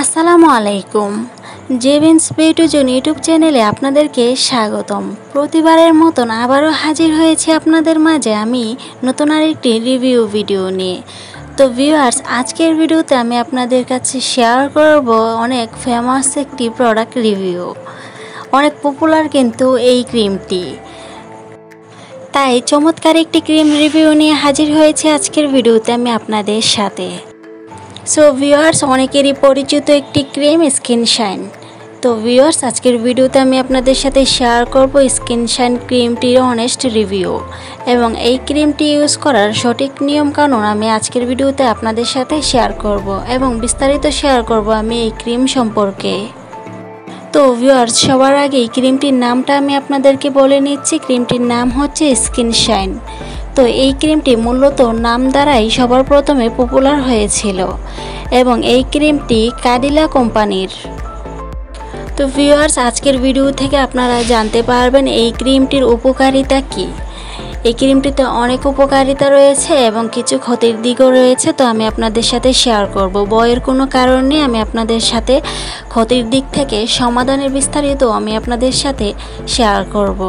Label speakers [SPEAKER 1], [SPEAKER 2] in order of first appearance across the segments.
[SPEAKER 1] আসসালামু আলাইকুম। জেভেন্স বিউটিজন ইউটিউব চ্যানেলে আপনাদেরকে স্বাগতম। প্রতিবারের মতন আবারও হাজির হয়েছি আপনাদের মাঝে আমি নতুন আরেকটি রিভিউ ভিডিও নিয়ে। তো ভিউয়ার্স, আজকের ভিডিওতে আমি আপনাদের কাছে শেয়ার করব অনেক ফেমাস একটি প্রোডাক্ট রিভিউ। অনেক পপুলার কিন্তু এই ক্রিমটি। তাই চমৎকার একটি ক্রিম রিভিউ নিয়ে হাজির হয়েছে আজকের ভিডিওতে আমি আপনাদের সাথে। সো ভিওয়ার্স অনেকেরই পরিচিত একটি ক্রিম, স্কিন শাইন। তো ভিওয়ার্স আজকের ভিডিওতে আমি আপনাদের সাথে শেয়ার করব স্কিন শাইন ক্রিমটির অনেস্ট রিভিউ এবং এই ক্রিমটি ইউজ করার সঠিক নিয়মকানুন আমি আজকের ভিডিওতে আপনাদের সাথে শেয়ার করব। এবং বিস্তারিত শেয়ার করব আমি এই ক্রিম সম্পর্কে। তো ভিউয়ার্স সবার আগে এই ক্রিমটির নামটা আমি আপনাদেরকে বলে নিচ্ছি। ক্রিমটির নাম হচ্ছে স্কিন শাইন তো এই ক্রিমটি মূলত নাম দ্বারাই সবার প্রথমে পপুলার হয়েছিল এবং এই ক্রিমটি কাডিলা কোম্পানির। তো ভিউয়ার্স আজকের ভিডিও থেকে আপনারা জানতে পারবেন এই ক্রিমটির উপকারিতা কী। এই ক্রিমটিতে অনেক উপকারিতা রয়েছে এবং কিছু ক্ষতির দিকও রয়েছে, তো আমি আপনাদের সাথে শেয়ার করব। বয়ের কোনো কারণে আমি আপনাদের সাথে ক্ষতির দিক থেকে সমাধানের বিস্তারিত আমি আপনাদের সাথে শেয়ার করব।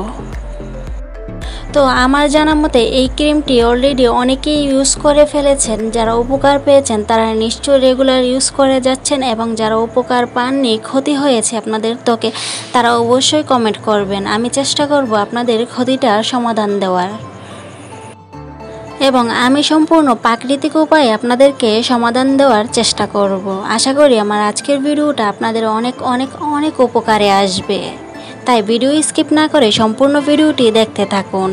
[SPEAKER 1] তো আমার জানা মতে এই ক্রিমটি অলরেডি অনেকেই ইউজ করে ফেলেছেন। যারা উপকার পেয়েছেন, তারা নিশ্চয়ই রেগুলার ইউজ করে যাচ্ছেন এবং যারা উপকার পাননি, ক্ষতি হয়েছে আপনাদের ত্বকে, তারা অবশ্যই কমেন্ট করবেন। আমি চেষ্টা করব আপনাদের ক্ষতিটার সমাধান দেওয়ার। এবং আমি সম্পূর্ণ প্রাকৃতিক উপায়ে আপনাদেরকে সমাধান দেওয়ার চেষ্টা করব। আশা করি আমার আজকের ভিডিওটা আপনাদের অনেক অনেক অনেক উপকারে আসবে। তাই ভিডিও স্কিপ না করে সম্পূর্ণ ভিডিওটি দেখতে থাকুন।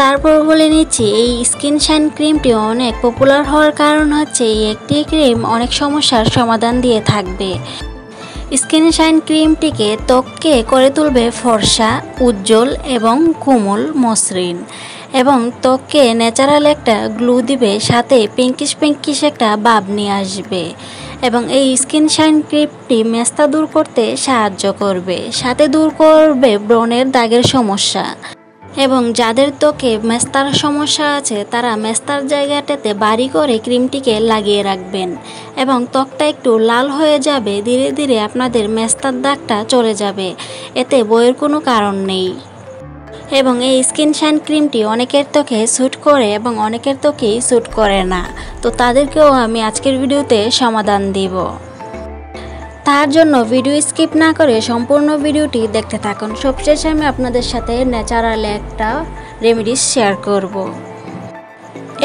[SPEAKER 1] তারপর বলে নিচ্ছি, এই স্কিন শাইন ক্রিমটি অনেক পপুলার হওয়ার কারণ হচ্ছে এই একটি ক্রিম অনেক সমস্যার সমাধান দিয়ে থাকবে। স্কিন শাইন ক্রিমটিকে ত্বককে করে তুলবে ফর্সা, উজ্জ্বল এবং কোমল মসৃণ। এবং ত্বককে ন্যাচারাল একটা গ্লু দিবে, সাথে পিঙ্কিশ পিঙ্কিশ একটা ভাব নিয়ে আসবে এবং এই স্কিন শাইন ক্রিমটি মেস্তা দূর করতে সাহায্য করবে। সাথে দূর করবে ব্রণের দাগের সমস্যা এবং যাদের ত্বকে মেস্তার সমস্যা আছে, তারা মেস্তার জায়গাটাতে বাড়ি করে ক্রিমটিকে লাগিয়ে রাখবেন এবং ত্বকটা একটু লাল হয়ে যাবে, ধীরে ধীরে আপনাদের মেস্তার দাগটা চলে যাবে। এতে বইয়ের কোনো কারণ নেই। এবং এই স্কিন শাইন ক্রিমটি অনেকের ত্বকে স্যুট করে এবং অনেকের ত্বকেই স্যুট করে না। তো তাদেরকেও আমি আজকের ভিডিওতে সমাধান দিব। তার জন্য ভিডিও স্কিপ না করে সম্পূর্ণ ভিডিওটি দেখতে থাকুন। সবশেষে আমি আপনাদের সাথে ন্যাচারাল একটা রেমেডিস শেয়ার করব।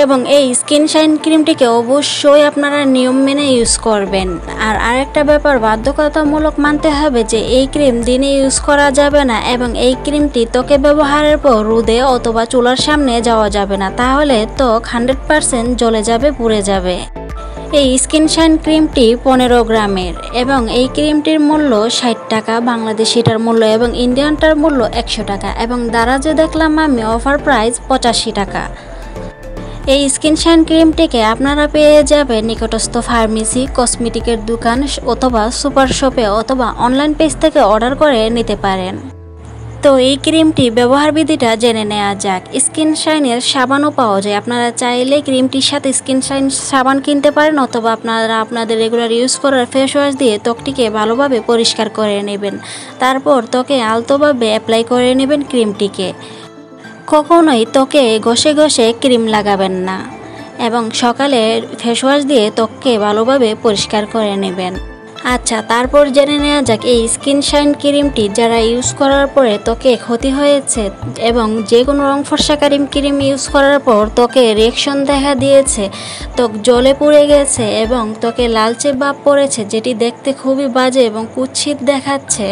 [SPEAKER 1] এবং এই স্কিন শাইন ক্রিমটিকে অবশ্যই আপনারা নিয়ম মেনে ইউজ করবেন। আর আরেকটা ব্যাপার বাধ্যকতামূলক মানতে হবে যে এই ক্রিম দিনে ইউজ করা যাবে না এবং এই ক্রিমটি ত্বকে ব্যবহারের পর রোদে অথবা চুলার সামনে যাওয়া যাবে না। তাহলে ত্বক হান্ড্রেড পারসেন্ট জ্বলে যাবে, পুড়ে যাবে। এই স্কিন শাইন ক্রিমটি পনেরো গ্রামের এবং এই ক্রিমটির মূল্য ষাট টাকা বাংলাদেশিটার মূল্য এবং ইন্ডিয়ানটার মূল্য একশো টাকা এবং দারাজে দেখলাম আমি অফার প্রাইস পঁচাশি টাকা। এই স্কিন শাইন ক্রিমটিকে আপনারা পেয়ে যাবেন নিকটস্থ ফার্মেসি, কসমেটিকের দোকান অথবা সুপার শপে অথবা অনলাইন পেজ থেকে অর্ডার করে নিতে পারেন। তো এই ক্রিমটি ব্যবহার বিধিটা জেনে নেওয়া যাক। স্কিন শাইনের সাবানও পাওয়া যায়। আপনারা চাইলে ক্রিমটির সাথে স্কিন শাইন সাবান কিনতে পারেন অথবা আপনারা আপনাদের রেগুলার ইউজ করার ফেস ওয়াশ দিয়ে ত্বকটিকে ভালোভাবে পরিষ্কার করে নেবেন। তারপর ত্বকে আলতোভাবে অ্যাপ্লাই করে নেবেন ক্রিমটিকে। কখনোই ত্বকে ঘষে ঘষে ক্রিম লাগাবেন না এবং সকালে ফেসওয়াশ দিয়ে ত্বককে ভালোভাবে পরিষ্কার করে নেবেন। আচ্ছা তারপর জেনে নেওয়া যাক এই স্কিন শাইন ক্রিমটি যারা ইউজ করার পরে ত্বকে ক্ষতি হয়েছে এবং যে কোনো রং ফর্সা ক্রিম ক্রিম ইউজ করার পর ত্বকে রিয়েকশন দেখা দিয়েছে, ত্বক জলে পড়ে গেছে এবং ত্বকে লালচে ভাব পড়েছে, যেটি দেখতে খুবই বাজে এবং কুৎসিত দেখাচ্ছে।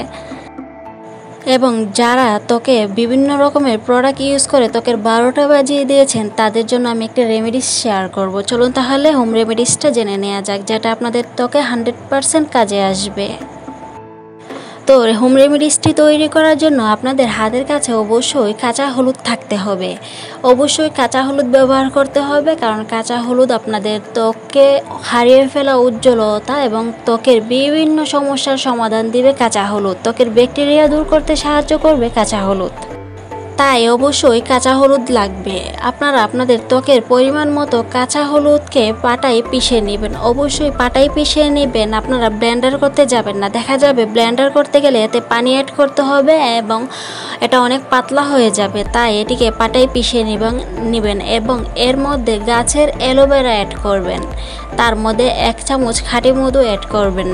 [SPEAKER 1] এবং যারা তোকে বিভিন্ন রকমের প্রোডাক্ট ইউজ করে ত্বকের বারোটা বাজিয়ে দিয়েছেন, তাদের জন্য আমি একটা রেমেডিস শেয়ার করব। চলুন তাহলে হোম রেমেডিসটা জেনে নেওয়া যাক, যেটা আপনাদের তোকে হান্ড্রেড পারসেন্ট কাজে আসবে। তো হোম রেমেডিসটি তৈরি করার জন্য আপনাদের হাতের কাছে অবশ্যই কাঁচা হলুদ থাকতে হবে। অবশ্যই কাঁচা হলুদ ব্যবহার করতে হবে কারণ কাঁচা হলুদ আপনাদের ত্বককে হারিয়ে ফেলা উজ্জ্বলতা এবং ত্বকের বিভিন্ন সমস্যার সমাধান দিবে কাঁচা হলুদ। ত্বকের ব্যাকটেরিয়া দূর করতে সাহায্য করবে কাঁচা হলুদ। তাই অবশ্যই কাঁচা হলুদ লাগবে। আপনারা আপনাদের ত্বকের পরিমাণ মতো কাঁচা হলুদকে পাটায় পিষে নেবেন। অবশ্যই পাটায় পিষে নেবেন। আপনারা ব্লেন্ডার করতে যাবেন না। দেখা যাবে ব্লেন্ডার করতে গেলে এতে পানি অ্যাড করতে হবে এবং এটা অনেক পাতলা হয়ে যাবে। তাই এটিকে পাটায় পিষে নেবেন নেবেন এবং এর মধ্যে গাছের অ্যালোভেরা অ্যাড করবেন। তার মধ্যে এক চামচ খাঁটি মধু অ্যাড করবেন।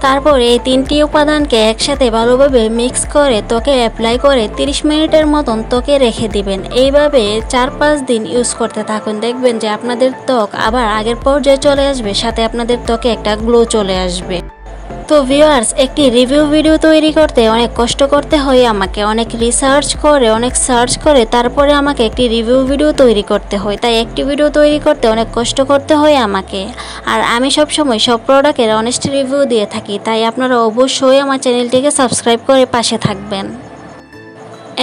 [SPEAKER 1] তারপর এই তিনটি উপাদানকে একসাথে ভালোভাবে মিক্স করে ত্বকে অ্যাপ্লাই করে 30 মিনিটের মতন ত্বকে রেখে দিবেন। এইভাবে চার পাঁচ দিন ইউজ করতে থাকুন। দেখবেন যে আপনাদের ত্বক আবার আগের পর্যায়ে চলে আসবে, সাথে আপনাদের ত্বকে একটা গ্লো চলে আসবে। তো ভিউয়ার্স একটি রিভিউ ভিডিও তৈরি করতে অনেক কষ্ট করতে হয়, আমাকে অনেক রিসার্চ করে, অনেক সার্চ করে, তারপরে আমাকে একটি রিভিউ ভিডিও তৈরি করতে হয়। তাই একটি ভিডিও তৈরি করতে অনেক কষ্ট করতে হয় আমাকে। আর আমি সব সময় সব প্রোডাক্টের অনেস্ট রিভিউ দিয়ে থাকি, তাই আপনারা অবশ্যই আমার চ্যানেলটিকে সাবস্ক্রাইব করে পাশে থাকবেন।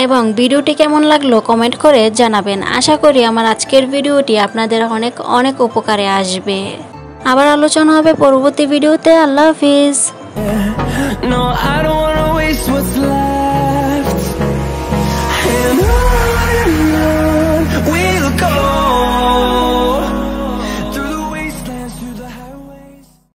[SPEAKER 1] এবং ভিডিওটি কেমন লাগল কমেন্ট করে জানাবেন। আশা করি আমার আজকের ভিডিওটি আপনাদের অনেক অনেক উপকারে আসবে। আবার আলোচনা হবে পরবর্তী ভিডিওতে। আল্লাহ হাফিজ।